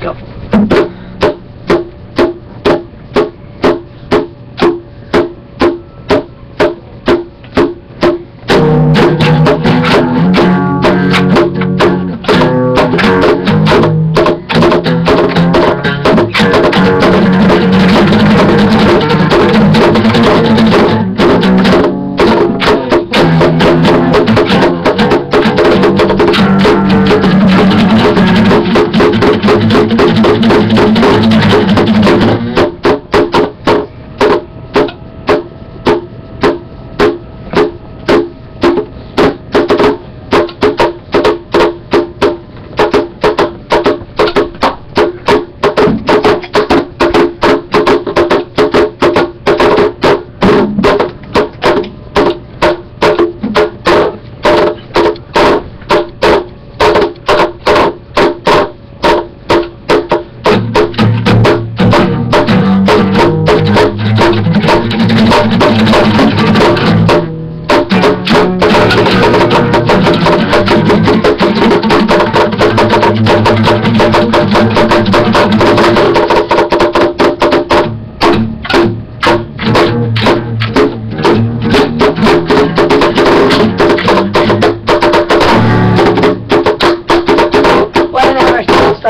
Go.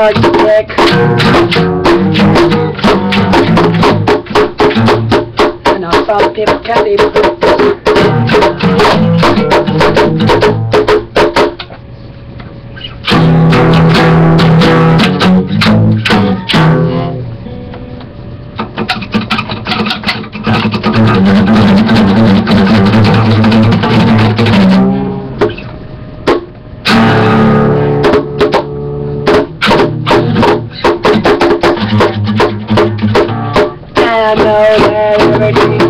Start you dick. I know some people can't even do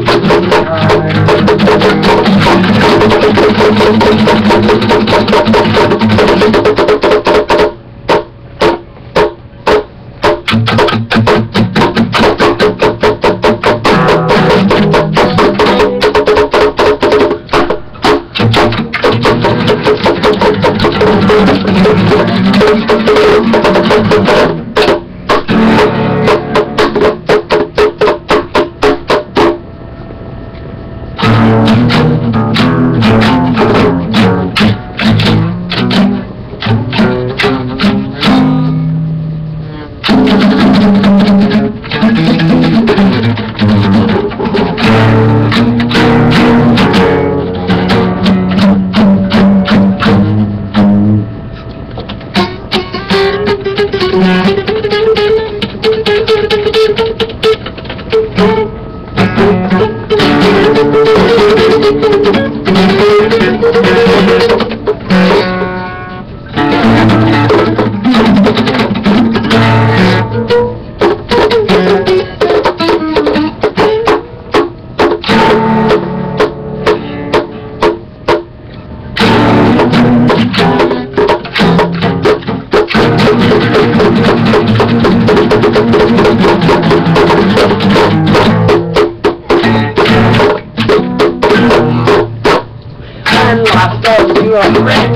a prick.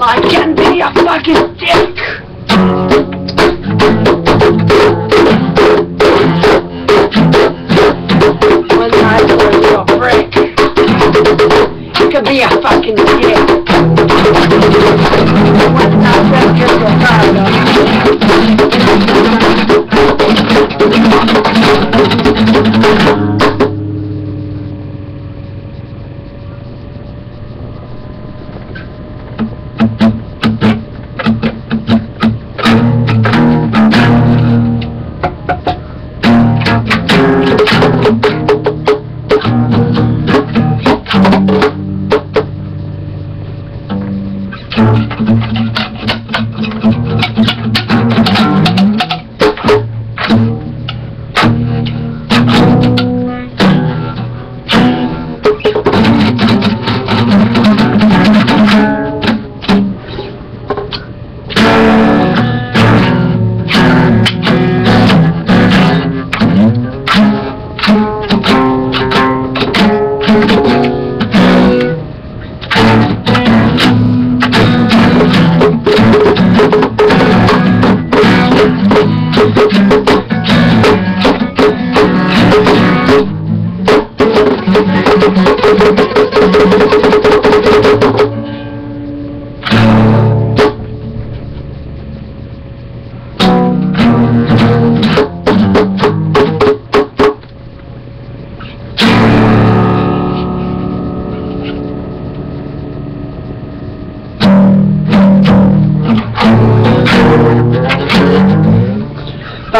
I can be a fucking dick. When I was a prick. You can be a fucking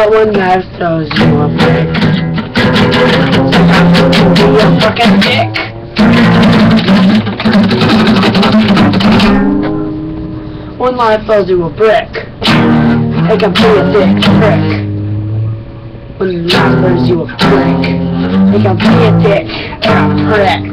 But when life throws you a brick, be a fucking dick. When life throws you a brick, it can be a dick prick. When life throws you a brick, it can be a dick and a prick.